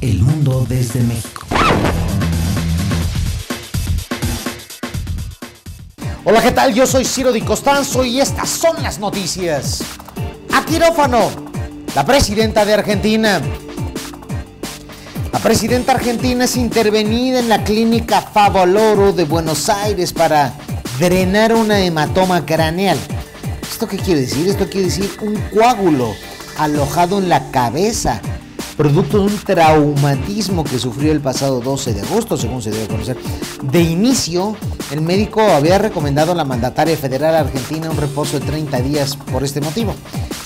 El mundo desde México. Hola, ¿qué tal? Yo soy Ciro Di Costanzo y estas son las noticias. A quirófano, la presidenta de Argentina. La presidenta argentina es intervenida en la clínica Favoloro de Buenos Aires para drenar una hematoma craneal. ¿Esto qué quiere decir? Esto quiere decir un coágulo alojado en la cabeza, producto de un traumatismo que sufrió el pasado 12 de agosto, según se debe conocer. De inicio, el médico había recomendado a la mandataria federal argentina un reposo de 30 días por este motivo.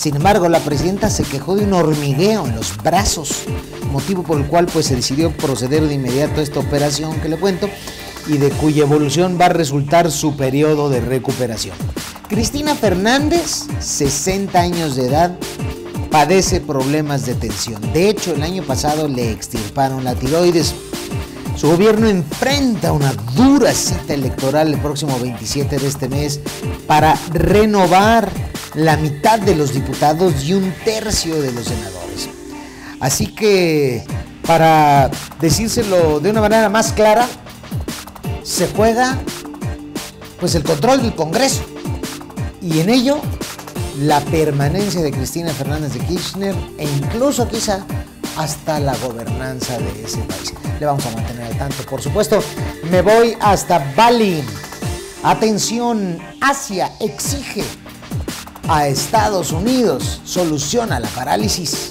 Sin embargo, la presidenta se quejó de un hormigueo en los brazos, motivo por el cual pues, se decidió proceder de inmediato a esta operación que le cuento y de cuya evolución va a resultar su periodo de recuperación. Cristina Fernández, 60 años de edad, padece problemas de tensión. De hecho, el año pasado le extirparon la tiroides. Su gobierno enfrenta una dura cita electoral el próximo 27 de este mes para renovar la mitad de los diputados y un tercio de los senadores. Así que, para decírselo de una manera más clara, se juega pues el control del Congreso y en ello la permanencia de Cristina Fernández de Kirchner e incluso quizá hasta la gobernanza de ese país. Le vamos a mantener al tanto, por supuesto. Me voy hasta Bali. Atención, Asia exige a Estados Unidos soluciona la parálisis.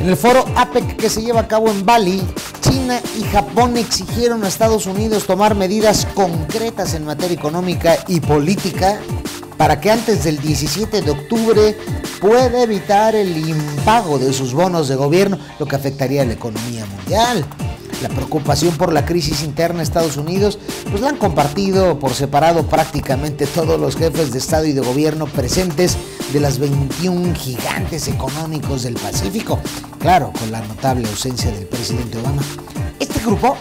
En el foro APEC que se lleva a cabo en Bali, China y Japón exigieron a Estados Unidos tomar medidas concretas en materia económica y política para que antes del 17 de octubre pueda evitar el impago de sus bonos de gobierno, lo que afectaría a la economía mundial. La preocupación por la crisis interna de Estados Unidos, pues la han compartido por separado prácticamente todos los jefes de Estado y de gobierno presentes de las 21 gigantes económicos del Pacífico. Claro, con la notable ausencia del presidente Obama. Este grupo,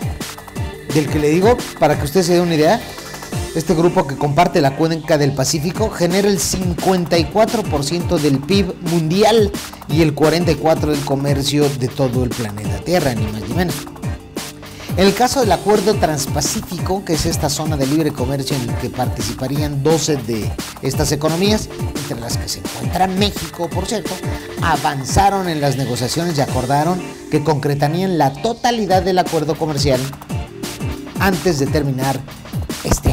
del que le digo, para que usted se dé una idea, este grupo que comparte la cuenca del Pacífico genera el 54% del PIB mundial y el 44% del comercio de todo el planeta Tierra, ni más ni menos. En el caso del Acuerdo Transpacífico, que es esta zona de libre comercio en la que participarían 12 de estas economías, entre las que se encuentra México, por cierto, avanzaron en las negociaciones y acordaron que concretarían la totalidad del acuerdo comercial antes de terminar este año.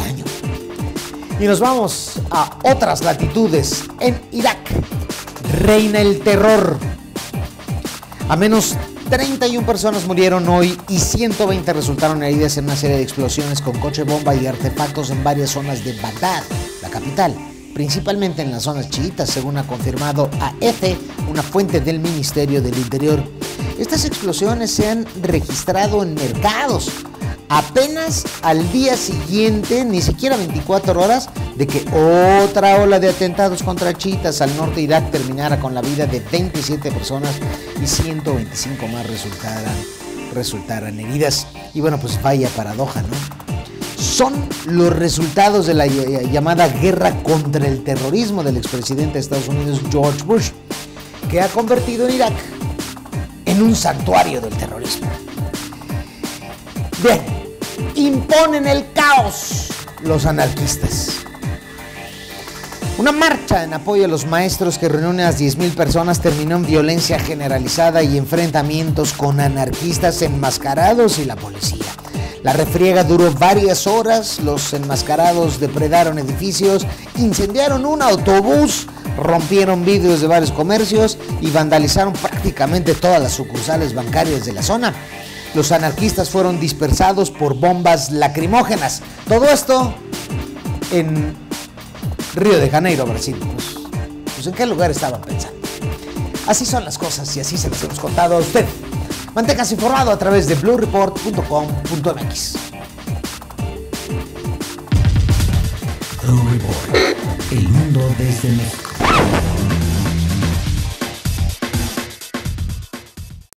Y nos vamos a otras latitudes. En Irak reina el terror. A menos 31 personas murieron hoy y 120 resultaron heridas en una serie de explosiones con coche bomba y artefactos en varias zonas de Bagdad, la capital, principalmente en las zonas chiitas, según ha confirmado AF, una fuente del Ministerio del Interior. Estas explosiones se han registrado en mercados, apenas al día siguiente, ni siquiera 24 horas, de que otra ola de atentados contra chiitas al norte de Irak terminara con la vida de 27 personas y 125 más resultaran, resultaran heridas. Y bueno, pues vaya paradoja, ¿no? Son los resultados de la llamada guerra contra el terrorismo del expresidente de Estados Unidos, George Bush, que ha convertido en Irak en un santuario del terrorismo. Bien, imponen el caos los anarquistas. Una marcha en apoyo a los maestros que reúne a 10.000 personas terminó en violencia generalizada y enfrentamientos con anarquistas enmascarados y la policía. La refriega duró varias horas, los enmascarados depredaron edificios, incendiaron un autobús, rompieron vidrios de varios comercios y vandalizaron prácticamente todas las sucursales bancarias de la zona. Los anarquistas fueron dispersados por bombas lacrimógenas. Todo esto en Río de Janeiro, Brasil. Pues, pues, en qué lugar estaban pensando. Así son las cosas y así se las hemos contado a usted. Manténgase informado a través de bluereport.com.mx. Blue Report. El mundo desde México.